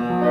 Mm-hmm.